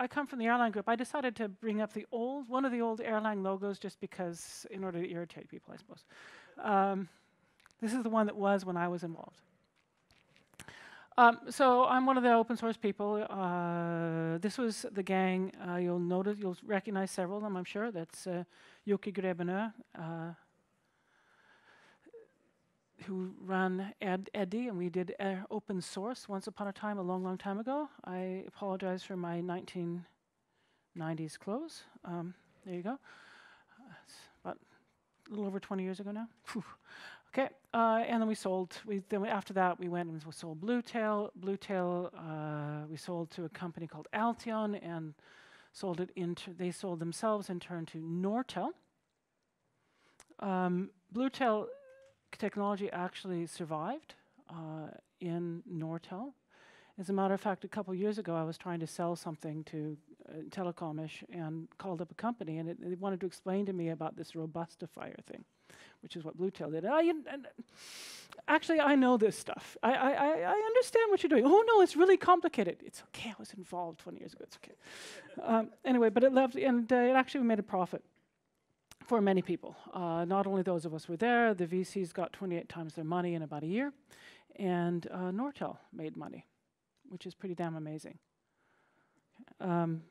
I come from the Erlang group. I decided to bring up the old, one of the old Erlang logos just because, in order to irritate people, I suppose. Um, this is the one that was when I was involved. Um, so I'm one of the open source people. Uh, this was the gang. Uh, you'll notice, you'll recognize several of them, I'm sure. That's uh, Jokke Grebenø, uh, who ran Ed, Eddy, and we did uh, open source once upon a time, a long, long time ago. I apologize for my 1990s clothes. Um, there you go. Uh, it's about a little over 20 years ago now. Whew. Okay, uh, and then we sold. We then we, after that we went and we sold Bluetail. Bluetail uh, we sold to a company called Alteon, and sold it into. They sold themselves in turn to Nortel. Um, Bluetail technology actually survived uh, in Nortel. As a matter of fact, a couple years ago, I was trying to sell something to uh, Telecomish and called up a company, and it, they wanted to explain to me about this robustifier thing which is what Bluetail did. I, actually, I know this stuff. I, I, I understand what you're doing. Oh, no, it's really complicated. It's okay. I was involved 20 years ago. It's okay. um, anyway, but it left, and uh, it actually made a profit for many people. Uh, not only those of us who were there, the VCs got 28 times their money in about a year, and uh, Nortel made money, which is pretty damn amazing. Um,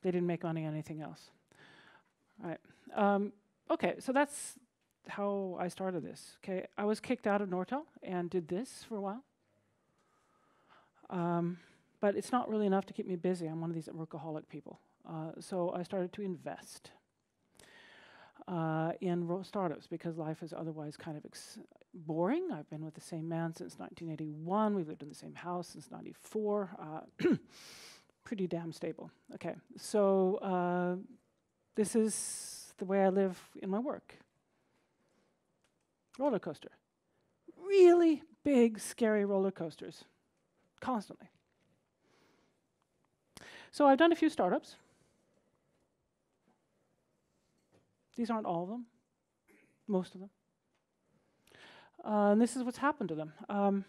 they didn't make money on anything else. All right. Um, okay, so that's how I started this. Okay, I was kicked out of Nortel and did this for a while. Um, but it's not really enough to keep me busy. I'm one of these workaholic people. Uh, so I started to invest uh, in startups because life is otherwise kind of boring. I've been with the same man since 1981. We've lived in the same house since 94. Uh, pretty damn stable. Okay, so uh, this is the way I live in my work roller coaster. Really big, scary roller coasters, constantly. So I've done a few startups. These aren't all of them, most of them. Uh, and this is what's happened to them. Um,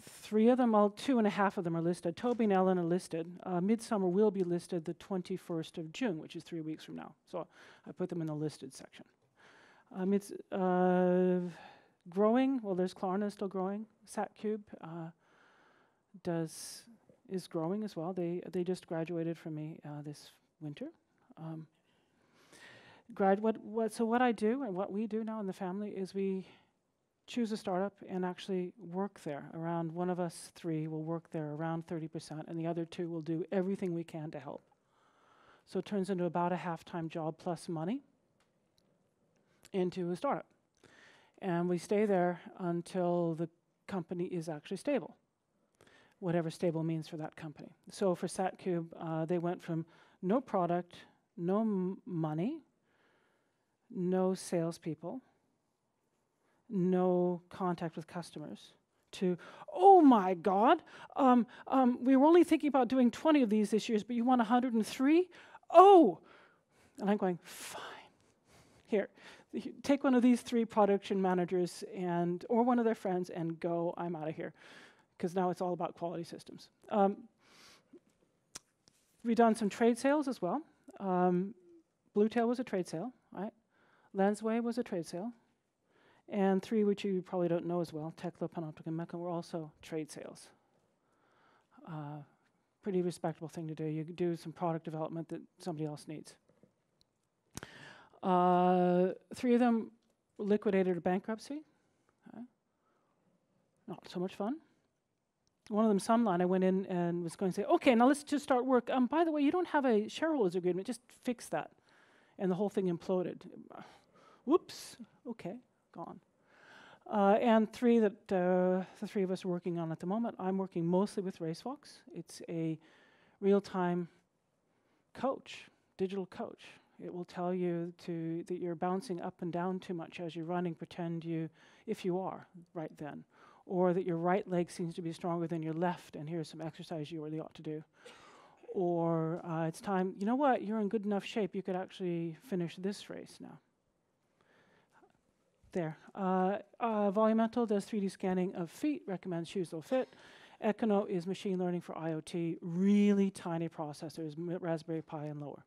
three of them, well, two and a half of them are listed. Tobii and Ellen are listed. Uh, Midsummer will be listed the 21st of June, which is three weeks from now. So I put them in the listed section. Um, it's uh, growing. Well, there's Klarna still growing. SatCube uh, does is growing as well. They they just graduated from me uh, this winter. Um, grad what what so what I do and what we do now in the family is we choose a startup and actually work there. Around one of us three will work there around 30%, and the other two will do everything we can to help. So it turns into about a half-time job plus money into a startup. And we stay there until the company is actually stable, whatever stable means for that company. So for SatCube, uh, they went from no product, no money, no salespeople, no contact with customers to, oh my God, um, um, we were only thinking about doing 20 of these this year, but you want 103? Oh! And I'm going, fine. Here, take one of these three production managers and, or one of their friends and go, I'm out of here. Because now it's all about quality systems. Um, we've done some trade sales as well. Um, Bluetail was a trade sale, right? Lensway was a trade sale. And three, which you probably don't know as well, Tekla, Panoptic, and Mecca, were also trade sales. Uh, pretty respectable thing to do. You do some product development that somebody else needs. Uh, three of them liquidated a bankruptcy. Not so much fun. One of them, Sunline, I went in and was going to say, okay, now let's just start work. Um, by the way, you don't have a shareholders agreement, just fix that. And the whole thing imploded. Whoops, okay gone. Uh, and three that uh, the three of us are working on at the moment. I'm working mostly with RaceFox. It's a real-time coach, digital coach. It will tell you to that you're bouncing up and down too much as you're running. Pretend you, if you are, right then, or that your right leg seems to be stronger than your left, and here's some exercise you really ought to do. Or uh, it's time. You know what? You're in good enough shape. You could actually finish this race now there. Uh, uh, Volumental does 3D scanning of feet, recommends shoes that'll fit. Econo is machine learning for IoT, really tiny processors, Raspberry Pi and lower.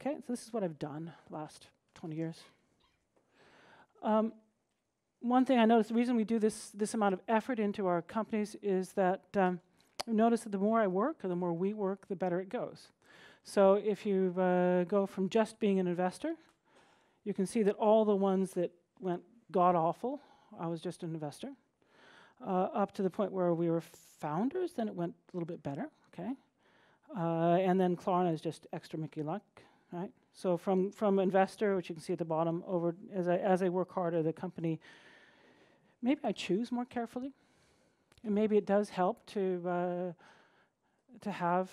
Okay, so this is what I've done last 20 years. Um, one thing I noticed, the reason we do this, this amount of effort into our companies is that um, notice that the more I work, or the more we work, the better it goes. So if you uh, go from just being an investor, you can see that all the ones that went god awful, I was just an investor, uh, up to the point where we were founders, then it went a little bit better, okay? Uh, and then Klarna is just extra Mickey luck, right? So from, from investor, which you can see at the bottom, over as I, as I work harder, the company, maybe I choose more carefully. And maybe it does help to, uh, to have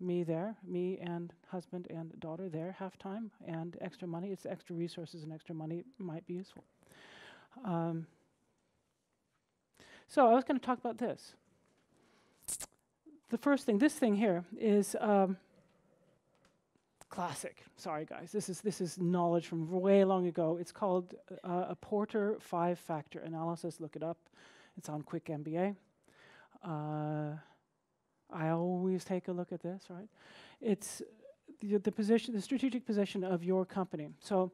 me there, me and husband and daughter there half time, and extra money. It's extra resources and extra money might be useful. Um, so I was going to talk about this. The first thing, this thing here, is um, classic. Sorry, guys. This is this is knowledge from way long ago. It's called uh, a Porter five-factor analysis. Look it up. It's on Quick MBA. Uh, I always take a look at this, right? It's the, the position, the strategic position of your company. So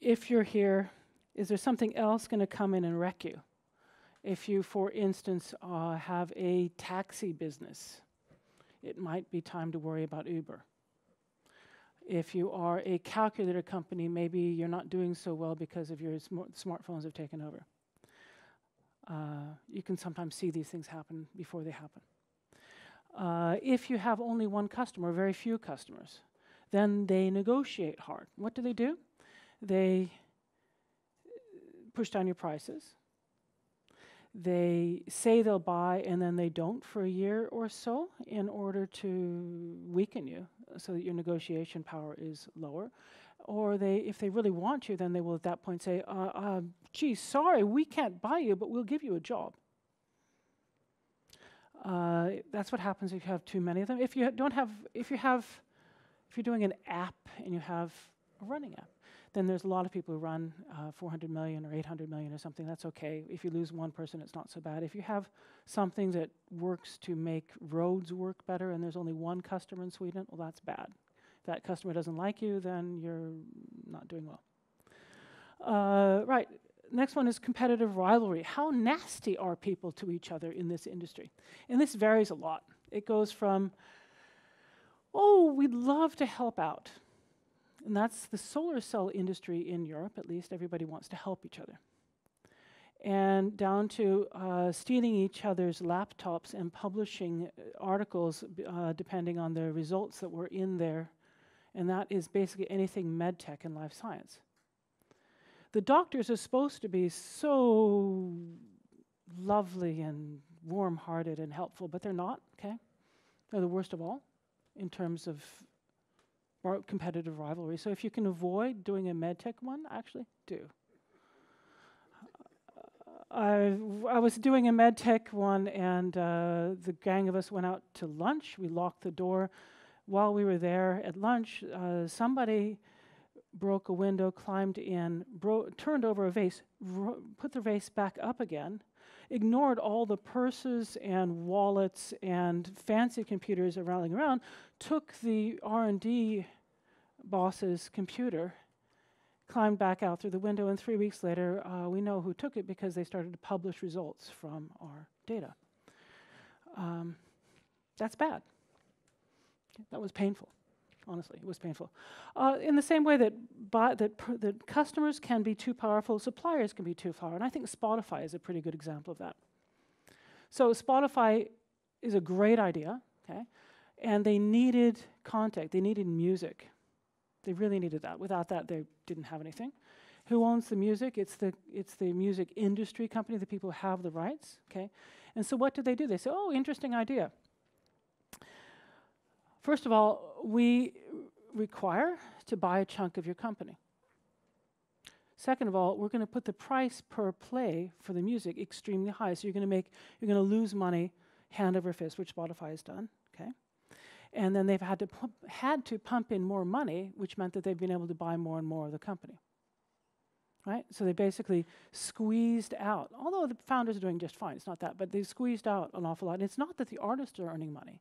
if you're here, is there something else going to come in and wreck you? If you, for instance, uh, have a taxi business, it might be time to worry about Uber. If you are a calculator company, maybe you're not doing so well because of your sm smartphones have taken over. Uh, you can sometimes see these things happen before they happen. Uh, if you have only one customer, very few customers, then they negotiate hard. What do they do? They push down your prices. They say they'll buy and then they don't for a year or so in order to weaken you so that your negotiation power is lower or they, if they really want you, then they will at that point say, uh, uh, gee, sorry, we can't buy you, but we'll give you a job. Uh, that's what happens if you have too many of them. If you don't have, if you have, if you're doing an app and you have a running app, then there's a lot of people who run uh, 400 million or 800 million or something. That's okay. If you lose one person, it's not so bad. If you have something that works to make roads work better and there's only one customer in Sweden, well, that's bad that customer doesn't like you, then you're not doing well. Uh, right, next one is competitive rivalry. How nasty are people to each other in this industry? And this varies a lot. It goes from, oh, we'd love to help out. And that's the solar cell industry in Europe, at least. Everybody wants to help each other. And down to uh, stealing each other's laptops and publishing uh, articles uh, depending on the results that were in there. and that is basically anything medtech and life science. The doctors are supposed to be so lovely and warm hearted and helpful, but they're not, okay? They're the worst of all in terms of competitive rivalry. So if you can avoid doing a medtech one, actually do. I, I was doing a medtech one, and uh, the gang of us went out to lunch. We locked the door while we were there at lunch, uh, somebody broke a window, climbed in, turned over a vase, put the vase back up again, ignored all the purses and wallets and fancy computers around, around took the R&D boss's computer, climbed back out through the window, and three weeks later, uh, we know who took it because they started to publish results from our data. Um, that's bad. That was painful. Honestly, it was painful. Uh, in the same way that, that, that customers can be too powerful, suppliers can be too far. And I think Spotify is a pretty good example of that. So Spotify is a great idea, okay? And they needed content, they needed music. They really needed that. Without that, they didn't have anything. Who owns the music? It's the, it's the music industry company, the people who have the rights, okay? And so what did they do? They said, oh, interesting idea. First of all, we require to buy a chunk of your company. Second of all, we're going to put the price per play for the music extremely high. So you're going to make you're going to lose money hand over fist, which Spotify has done. Okay, and then they've had to pump, had to pump in more money, which meant that they've been able to buy more and more of the company. right? So they basically squeezed out, although the founders are doing just fine, it's not that, but they squeezed out an awful lot. And it's not that the artists are earning money,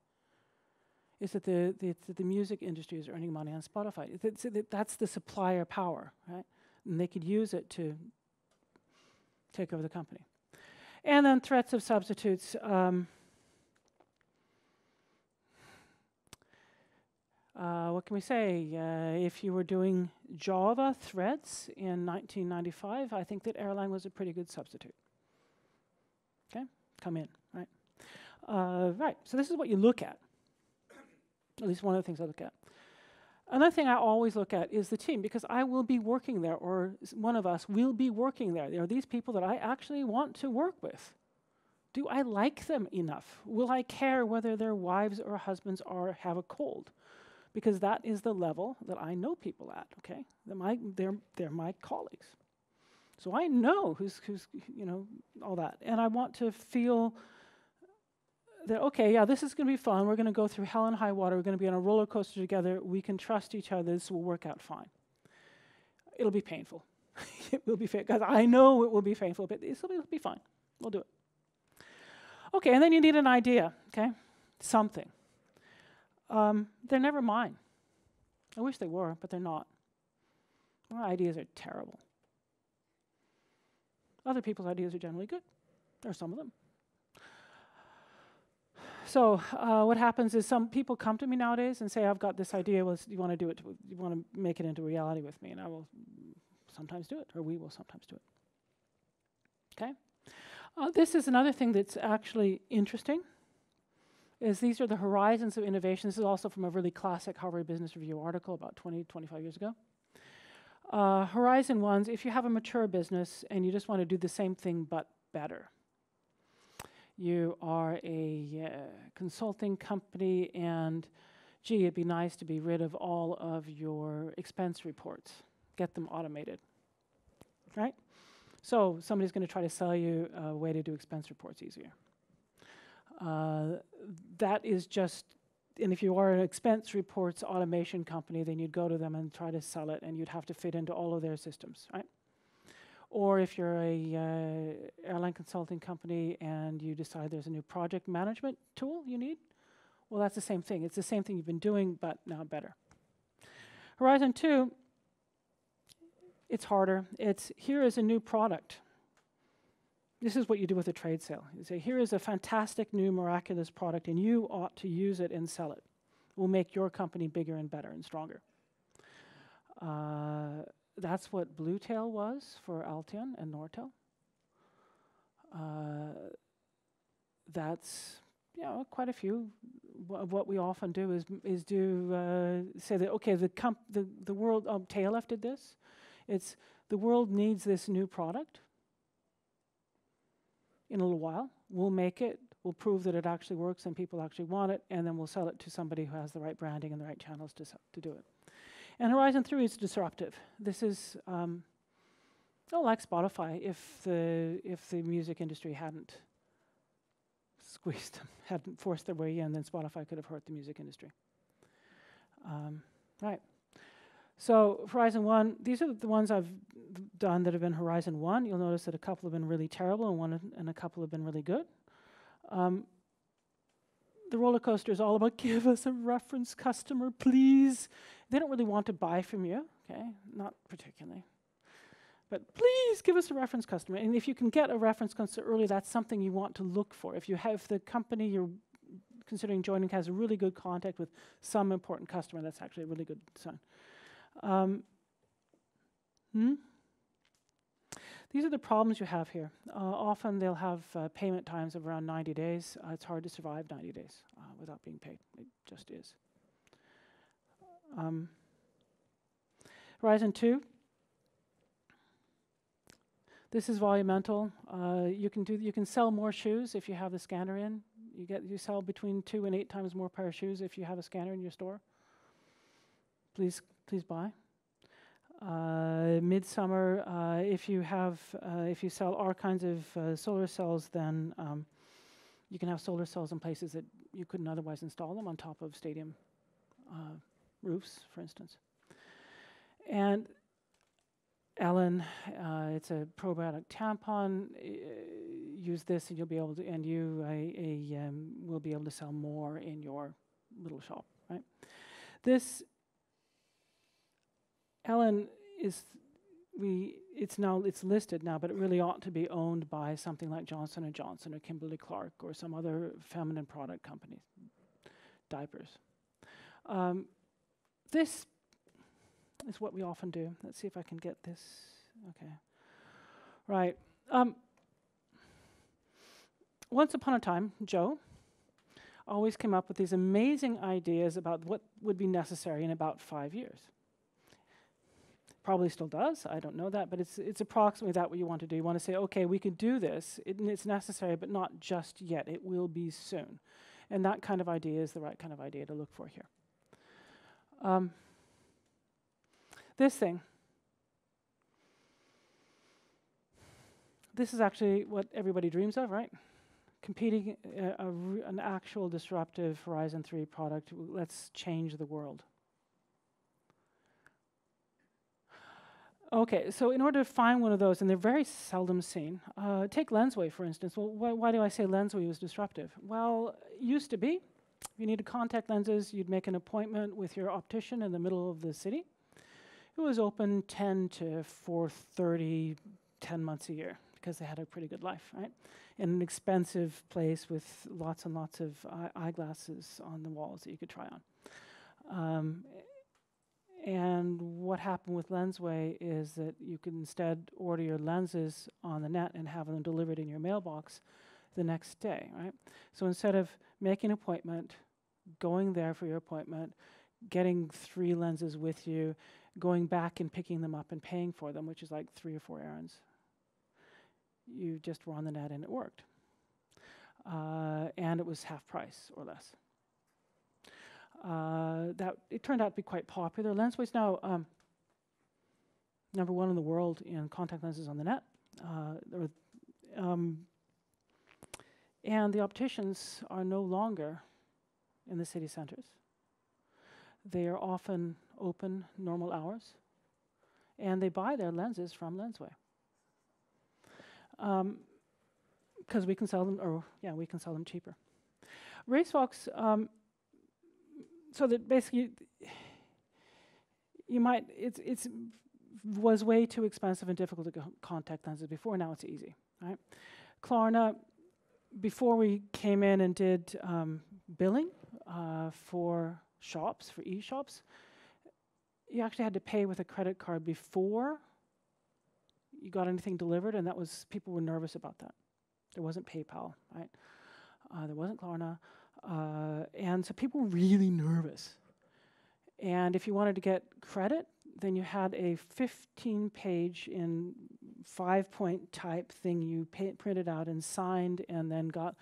it's that the, the, the music industry is earning money on Spotify. That's the supplier power, right? And they could use it to take over the company. And then threats of substitutes. Um, uh, what can we say? Uh, if you were doing Java threads in 1995, I think that Erlang was a pretty good substitute. Okay, come in, right? Uh, right, so this is what you look at. At least one of the things I look at. Another thing I always look at is the team because I will be working there, or one of us will be working there. There are these people that I actually want to work with. Do I like them enough? Will I care whether their wives or husbands are have a cold? Because that is the level that I know people at. Okay, they're my they're they're my colleagues, so I know who's who's you know all that, and I want to feel that, okay, yeah, this is going to be fun. We're going to go through hell and high water. We're going to be on a roller coaster together. We can trust each other. This will work out fine. It'll be painful. it will be because I know it will be painful, but it'll be, it'll be fine. We'll do it. Okay, and then you need an idea, okay? Something. Um, they're never mine. I wish they were, but they're not. My ideas are terrible. Other people's ideas are generally good. There are some of them. So uh, what happens is some people come to me nowadays and say, "I've got this idea. Well, you want to do it? You want to make it into reality with me?" And I will sometimes do it, or we will sometimes do it. Okay. Uh, this is another thing that's actually interesting. Is these are the horizons of innovation. This is also from a really classic Harvard Business Review article about 20, 25 years ago. Uh, horizon ones, if you have a mature business and you just want to do the same thing but better you are a uh, consulting company and gee, it'd be nice to be rid of all of your expense reports, get them automated, right? So somebody's going to try to sell you a way to do expense reports easier. Uh, that is just, and if you are an expense reports automation company, then you'd go to them and try to sell it, and you'd have to fit into all of their systems, right? Or if you're a uh, airline consulting company and you decide there's a new project management tool you need, well, that's the same thing. It's the same thing you've been doing, but now better. Horizon 2, it's harder. It's here is a new product. This is what you do with a trade sale. You say, here is a fantastic new miraculous product, and you ought to use it and sell it. It will make your company bigger and better and stronger. Uh, that's what Bluetail was for Alteon and Nortel. Uh, that's you know quite a few. W what we often do is is do uh, say that okay the comp the the world um, TLF did this. It's the world needs this new product. In a little while, we'll make it. We'll prove that it actually works and people actually want it, and then we'll sell it to somebody who has the right branding and the right channels to to do it. And Horizon 3 is disruptive. This is, um, oh, like Spotify, if the, if the music industry hadn't squeezed them, hadn't forced their way in, then Spotify could have hurt the music industry. Um, right. So Horizon 1, these are the ones I've done that have been Horizon 1. You'll notice that a couple have been really terrible and one and a couple have been really good. Um, the roller coaster is all about give us a reference customer, please. They don't really want to buy from you, okay? Not particularly. But please give us a reference customer. And if you can get a reference customer early, that's something you want to look for. If you have the company you're considering joining has a really good contact with some important customer, that's actually a really good sign. Um, hmm? These are the problems you have here. Uh, often they'll have uh, payment times of around 90 days. Uh, it's hard to survive 90 days uh, without being paid. It just is. Um, Horizon 2. This is volumental. Uh, you can do you can sell more shoes if you have the scanner in. You get you sell between two and eight times more pair of shoes if you have a scanner in your store. Please please buy. Uh, midsummer, uh, if you have, uh, if you sell all kinds of uh, solar cells, then um, you can have solar cells in places that you couldn't otherwise install them on top of stadium uh, roofs, for instance. And Ellen, uh, it's a probiotic tampon. Use this, and you'll be able to, and you a, a, um, will be able to sell more in your little shop, right? This Ellen is we it's now it's listed now, but it really ought to be owned by something like Johnson and Johnson or Kimberly Clark or some other feminine product company. Diapers. Um, this is what we often do. Let's see if I can get this. Okay. Right. Um, once upon a time, Joe always came up with these amazing ideas about what would be necessary in about five years. Probably still does, I don't know that, but it's, it's approximately that what you want to do. You want to say, okay, we can do this, it, it's necessary, but not just yet. It will be soon. And that kind of idea is the right kind of idea to look for here. Um, this thing. This is actually what everybody dreams of, right? Competing uh, an actual disruptive Horizon 3 product. Let's change the world. Okay, so in order to find one of those, and they're very seldom seen, uh, take Lensway, for instance. Well, wh why do I say Lensway was disruptive? Well, used to be. If you needed contact lenses, you'd make an appointment with your optician in the middle of the city. It was open 10 to 4.30, 10 months a year because they had a pretty good life, right? In an expensive place with lots and lots of eyeglasses on the walls that you could try on. Um, and what happened with Lensway is that you could instead order your lenses on the net and have them delivered in your mailbox the next day, right? So instead of making an appointment, going there for your appointment, getting three lenses with you, going back and picking them up and paying for them, which is like three or four errands, you just were on the net and it worked. Uh, and it was half price or less. Uh, that it turned out to be quite popular. Lensway's now um, number one in the world in contact lenses on the net. Uh, um, and the opticians are no longer in the city centers. They are often open normal hours, and they buy their lenses from Lensway. Because um, we can sell them, or yeah, we can sell them cheaper. RaceFox um, so that basically you might it's it's was way too expensive and difficult to contact lenses before. Now it's easy, right? Klarna, before we came in and did um, billing uh, for shops for e-shops, you actually had to pay with a credit card before you got anything delivered, and that was people were nervous about that. There wasn't PayPal, right? Uh, there wasn't Klarna. Uh, and so people were really nervous. And if you wanted to get credit, then you had a 15 page in five point type thing you printed out and signed and then got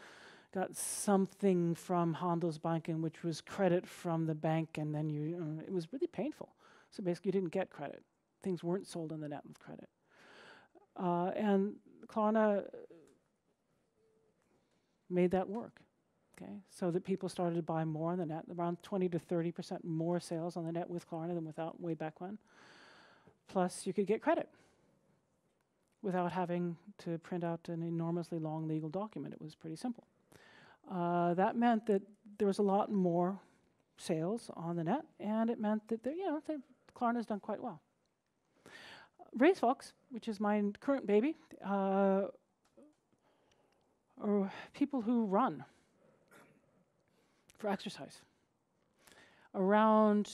got something from Handelsbanken, which was credit from the bank, and then you, uh, it was really painful. So basically, you didn't get credit. Things weren't sold on the net with credit. Uh, and Klarna made that work. Okay, so that people started to buy more on the net, around 20 to 30 percent more sales on the net with Klarna than without way back when. Plus, you could get credit without having to print out an enormously long legal document. It was pretty simple. Uh, that meant that there was a lot more sales on the net, and it meant that you know Klarna's done quite well. RaceFox, which is my current baby, uh, are people who run for exercise. Around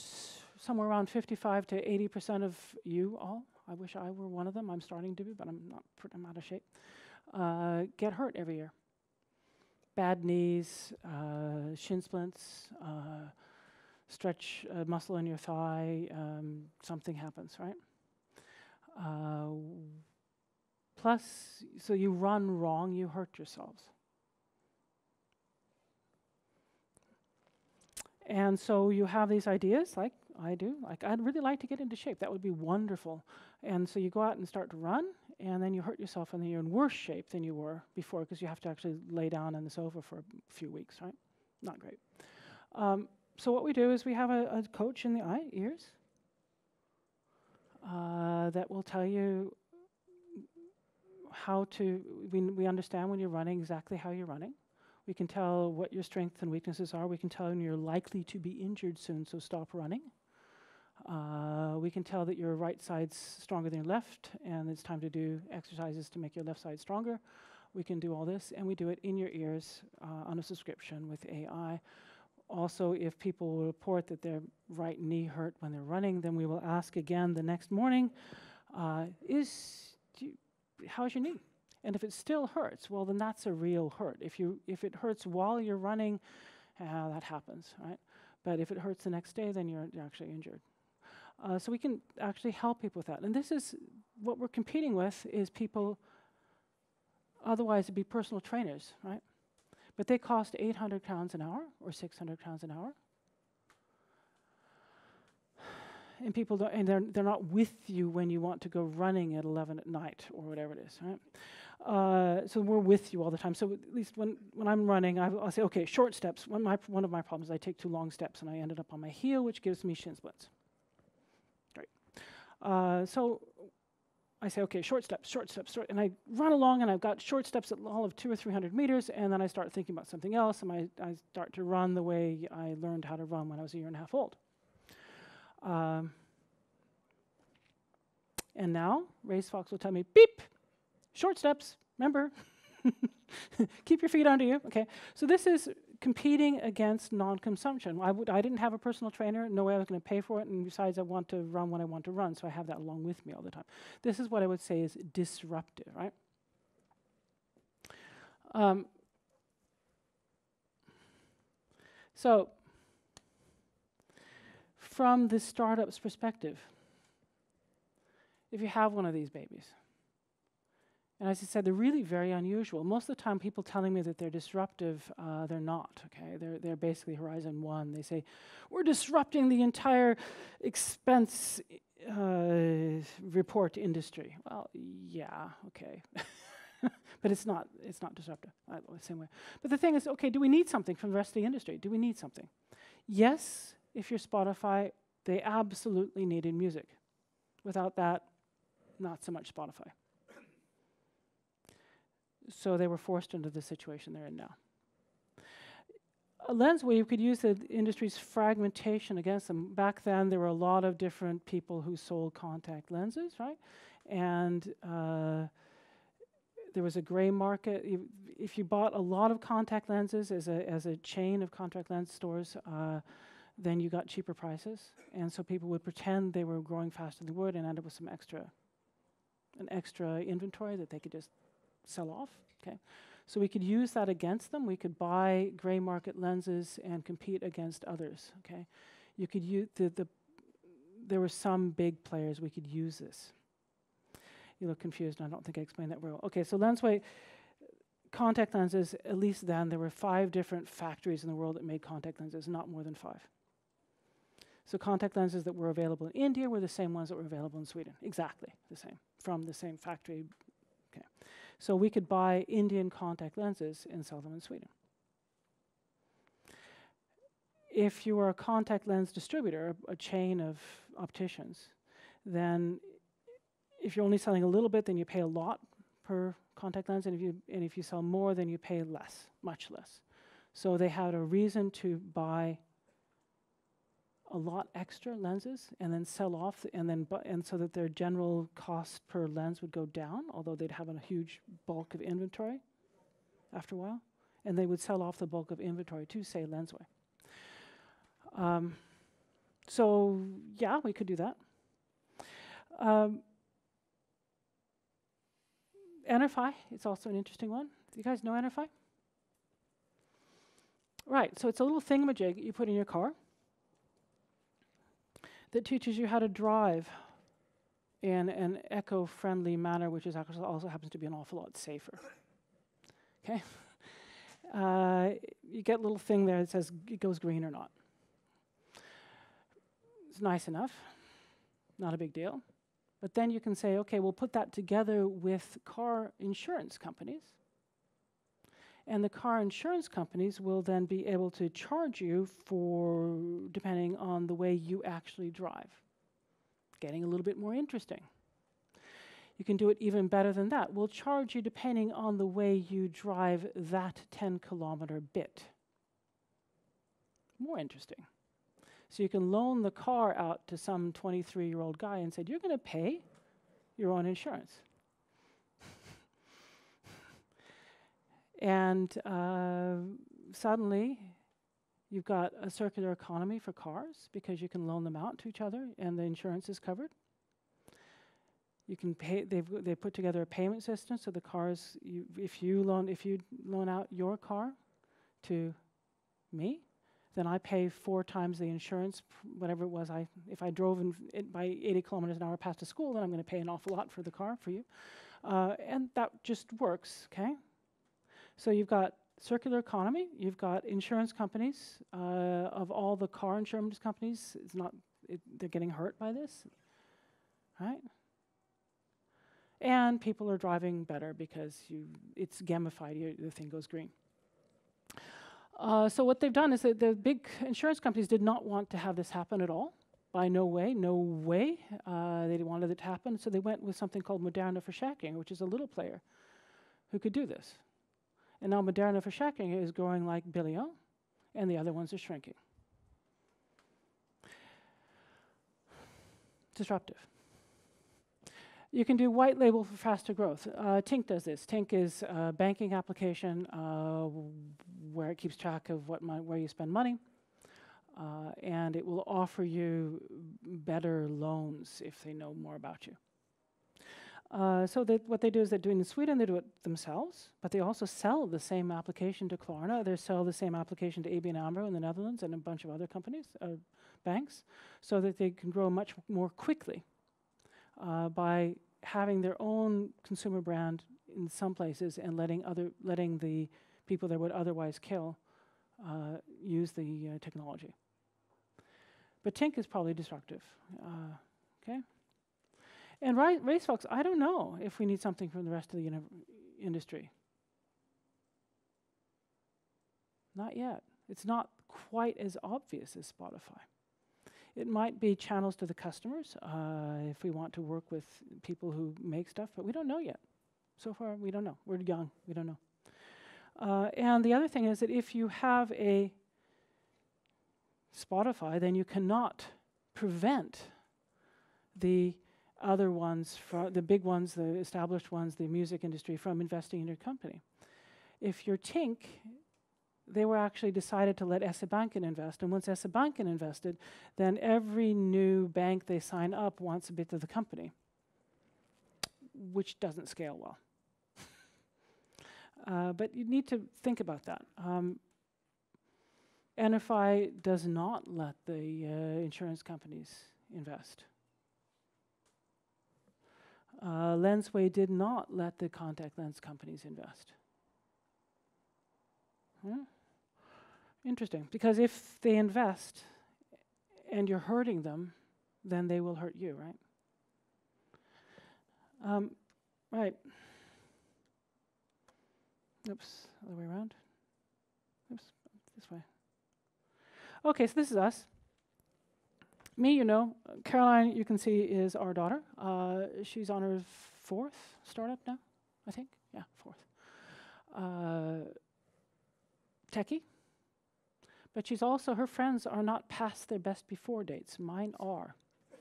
somewhere around 55 to 80 percent of you all, I wish I were one of them. I'm starting to be, but I'm not. I'm out of shape. Uh, get hurt every year. Bad knees, uh, shin splints, uh, stretch a muscle in your thigh, um, something happens, right? Uh, plus, so you run wrong, you hurt yourselves. And so you have these ideas, like I do, like I'd really like to get into shape. That would be wonderful. And so you go out and start to run, and then you hurt yourself, and then you're in worse shape than you were before because you have to actually lay down on the sofa for a few weeks, right? Not great. Um, so what we do is we have a, a coach in the eye, ears. uh, that will tell you how to, we, we understand when you're running exactly how you're running. We can tell what your strengths and weaknesses are. We can tell when you're likely to be injured soon, so stop running. Uh, we can tell that your right side's stronger than your left, and it's time to do exercises to make your left side stronger. We can do all this, and we do it in your ears uh, on a subscription with AI. Also, if people report that their right knee hurt when they're running, then we will ask again the next morning, uh, is, you, how's your knee? And if it still hurts, well, then that's a real hurt. If, you, if it hurts while you're running, uh, that happens, right? But if it hurts the next day, then you're, you're actually injured. Uh, so we can actually help people with that. And this is what we're competing with is people, otherwise it'd be personal trainers, right? But they cost 800 pounds an hour or 600 pounds an hour. And people don't, and they're, they're not with you when you want to go running at 11 at night or whatever it is, right? Uh, so we're with you all the time. So at least when, when I'm running, I, will say, okay, short steps. One, my, one of my problems is I take too long steps and I ended up on my heel, which gives me shin splints. Uh, so I say, okay, short steps, short steps, short, and I run along and I've got short steps at all of two or 300 meters, and then I start thinking about something else, and I, I start to run the way I learned how to run when I was a year and a half old. Um, and now, Race Fox will tell me, beep, short steps, remember, keep your feet under you, okay? So this is competing against non-consumption. I, would, I didn't have a personal trainer, no way I was going to pay for it, and besides, I want to run when I want to run, so I have that along with me all the time. This is what I would say is disruptive, right? Um, so, from the startup's perspective, if you have one of these babies, and as I said, they're really very unusual. Most of the time, people telling me that they're disruptive, uh, they're not. Okay, they're they're basically Horizon One. They say we're disrupting the entire expense uh, report industry. Well, yeah, okay, but it's not it's not disruptive the same way. But the thing is, okay, do we need something from the rest of the industry? Do we need something? Yes, if you're Spotify, they absolutely needed music. Without that, not so much Spotify so they were forced into the situation they're in now. A lens where you could use the industry's fragmentation against them. Back then, there were a lot of different people who sold contact lenses, right? And uh, there was a gray market. if you bought a lot of contact lenses as a, as a chain of contact lens stores, uh, then you got cheaper prices. And so people would pretend they were growing faster than they would and end up with some extra, an extra inventory that they could just sell off. Okay, so we could use that against them. We could buy gray market lenses and compete against others. Okay, you could use the, the there were some big players we could use this. You look confused. I don't think I explained that well. Okay, so Lensway contact lenses. At least then there were five different factories in the world that made contact lenses, not more than five. So contact lenses that were available in India were the same ones that were available in Sweden, exactly the same, from the same factory. Okay. So we could buy Indian contact lenses and sell them in Sweden. If you are a contact lens distributor, a, a chain of opticians, then if you're only selling a little bit, then you pay a lot per contact lens, and if you and if you sell more, then you pay less, much less. So they had a reason to buy a lot extra lenses and then sell off and then and so that their general cost per lens would go down although they'd have a huge bulk of inventory after a while and they would sell off the bulk of inventory to say lensway um, so yeah we could do that um, Enerfy, it's also an interesting one. Do you guys know Enerfy? Right, so it's a little thingamajig you put in your car that teaches you how to drive in an eco-friendly manner, which is actually also happens to be an awful lot safer. Okay, uh, you get a little thing there that says it goes green or not. It's nice enough, not a big deal. But then you can say, okay, we'll put that together with car insurance companies and the car insurance companies will then be able to charge you for depending on the way you actually drive. getting a little bit more interesting. You can do it even better than that. We'll charge you depending on the way you drive that 10 kilometer bit. More interesting. So you can loan the car out to some 23 year old guy and say, You're going to pay your own insurance. And uh, suddenly, you've got a circular economy for cars because you can loan them out to each other and the insurance is covered. You can pay. They've they put together a payment system so the cars. You, if you loan if you loan out your car to me, then I pay four times the insurance, whatever it was. I if I drove in by 80 kilometers an hour past a school, then I'm going to pay an awful lot for the car for you, uh, and that just works. Okay, so you've got circular economy. You've got insurance companies uh, of all the car insurance companies. It's not it, they're getting hurt by this, right? and people are driving better because you, it's gamified, you, the thing goes green. Uh, so what they've done is that the big insurance companies did not want to have this happen at all. By no way, no way. Uh, they wanted it to happen, so they went with something called Moderna Försäkring, which is a little player who could do this. And now Moderna Försäkring is growing like Billion, and the other ones are shrinking. Disruptive. You can do white label for faster growth. Uh, Tink does this. Tink is a banking application uh, where it keeps track of what where you spend money. Uh, and it will offer you better loans if they know more about you. Uh, so they, what they do is they're doing in Sweden, they do it themselves, but they also sell the same application to Klarna. They sell the same application to ABN AMRO in the Netherlands and a bunch of other companies, uh, banks, so that they can grow much more quickly uh, by having their own consumer brand in some places and letting other letting the people that would otherwise kill uh, use the uh, technology. But Tink is probably destructive. Uh, okay. And ri- RaceFox, I don't know if we need something from the rest of the industry. Not yet. It's not quite as obvious as Spotify. It might be channels to the customers uh, if we want to work with people who make stuff, but we don't know yet. So far, we don't know. We're young, we don't know. Uh, and the other thing is that if you have a Spotify, then you cannot prevent the other ones, the big ones, the established ones, the music industry, from investing in your company. If you're Tink, they were actually decided to let SE-banken invest. And once SE-banken invested, then every new bank they sign up wants a bit of the company, which doesn't scale well. uh, but you need to think about that. Um, Enerfy does not let the uh, insurance companies invest. Uh, Lensway did not let the contact lens companies invest. Hmm? Interesting, because if they invest and you're hurting them, then they will hurt you, right? Um, right. Oops, other way around. Oops, this way. Okay, so this is us. Me, you know. Caroline, you can see, is our daughter. Uh, she's on her fourth startup now, I think. Yeah, fourth. Uh, techie. But she's also, her friends are not past their best before dates. Mine are.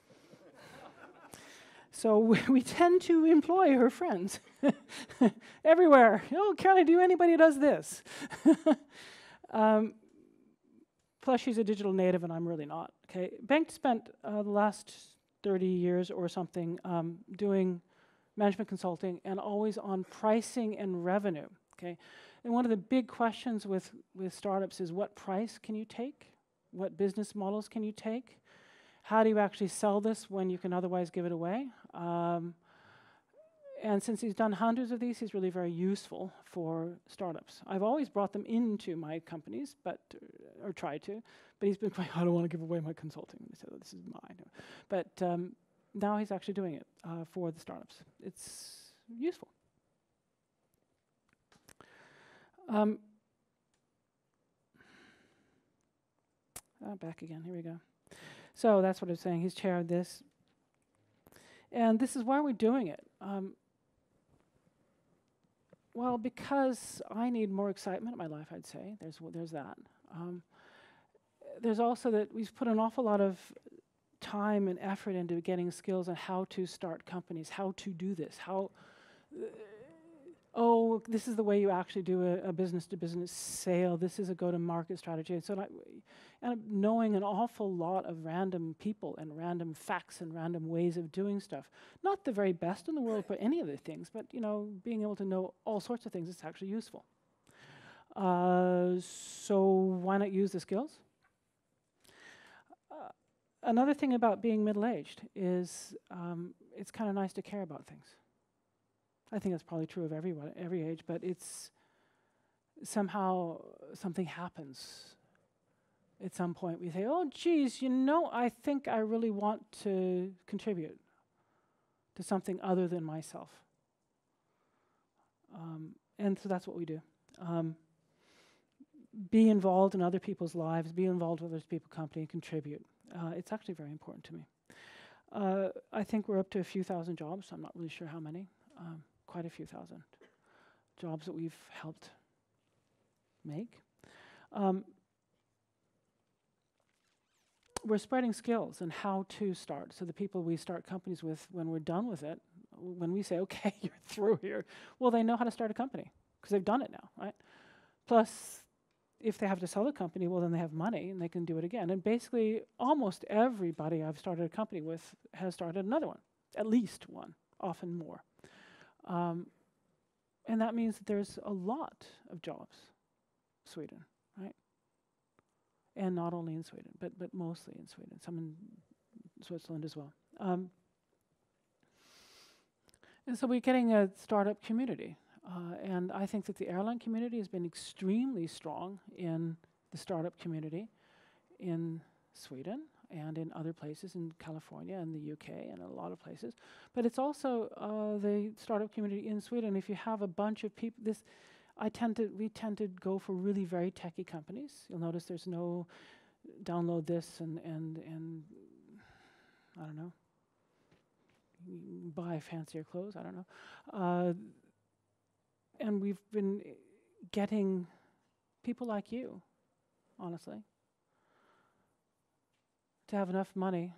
so we, we, tend to employ her friends everywhere. Oh, Caroline, do you anybody does this? um, plus, she's a digital native, and I'm really not. Okay, Bengt spent uh, the last 30 years or something um, doing management consulting and always on pricing and revenue. Okay, and one of the big questions with, with startups is what price can you take? What business models can you take? How do you actually sell this when you can otherwise give it away? Um, and since he's done hundreds of these, he's really very useful for startups. I've always brought them into my companies, but uh, or tried to, but he's been quite, I don't want to give away my consulting. He said, this is mine. But um, now he's actually doing it uh, for the startups. It's useful. Um, oh, back again. Here we go. So that's what I was saying. He's chair of this. And this is why we're doing it. Um, well, because I need more excitement in my life, I'd say. There's, there's that. Um, there's also that we've put an awful lot of time and effort into getting skills on how to start companies, how to do this, how. Uh, oh, this is the way you actually do a, a business-to-business sale. This is a go-to-market strategy. And so, Up knowing an awful lot of random people and random facts and random ways of doing stuff. Not the very best in the world for any of the things, but you know, being able to know all sorts of things is actually useful. Uh, so why not use the skills? Uh, another thing about being middle-aged is um, it's kind of nice to care about things. I think that's probably true of everyone, every age, but it's somehow something happens at some point. We say, oh, geez, you know, I think I really want to contribute to something other than myself. Um, and so that's what we do. Um, be involved in other people's lives, be involved with other people's company, and contribute. Uh, it's actually very important to me. Uh, I think we're up to a few thousand jobs. I'm not really sure how many. Um, quite a few thousand jobs that we've helped make. Um, we're spreading skills and how to start. So the people we start companies with, when we're done with it, when we say, okay, you're through here, well, they know how to start a company because they've done it now, right? Plus, if they have to sell the company, well, then they have money and they can do it again. And basically, almost everybody I've started a company with has started another one, at least one, often more. Um, and that means that there's a lot of jobs, Sweden, right? And not only in Sweden, but, but mostly in Sweden, some in Switzerland as well. Um, and so we're getting a startup community. Uh, and I think that the Erlang community has been extremely strong in the startup community in Sweden and in other places in California and the UK and a lot of places. But it's also uh, the startup community in Sweden. If you have a bunch of people, this I tend to we tend to go for really very techy companies. You'll notice there's no download this and and and I don't know buy fancier clothes. I don't know. Uh, and we've been getting people like you, honestly, to have enough money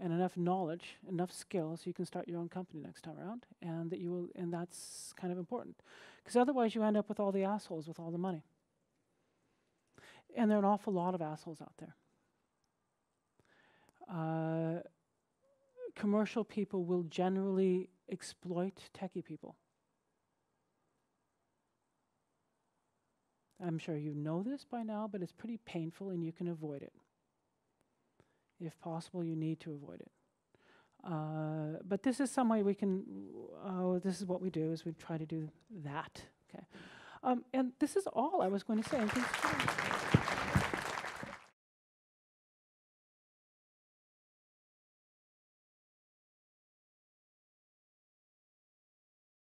and enough knowledge, enough skills, so you can start your own company next time around, and that you will, and that's kind of important, because otherwise you end up with all the assholes with all the money, and there are an awful lot of assholes out there. Uh, commercial people will generally exploit techie people. I'm sure you know this by now, but it's pretty painful and you can avoid it. If possible, you need to avoid it. Uh, but this is some way we can, uh, this is what we do, is we try to do that. Okay. Um, and this is all I was going to say.